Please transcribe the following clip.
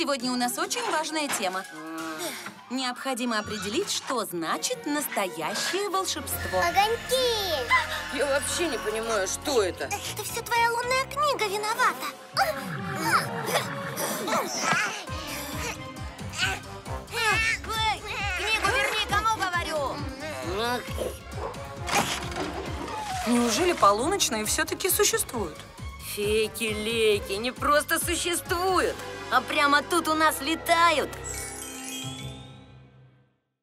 Сегодня у нас очень важная тема. Необходимо определить, что значит настоящее волшебство. Огоньки! Я вообще не понимаю, что это. Это все твоя лунная книга виновата. Книгу верни, кому говорю! Неужели полуночные все-таки существуют? Фейки-лейки не просто существуют, а прямо тут у нас летают.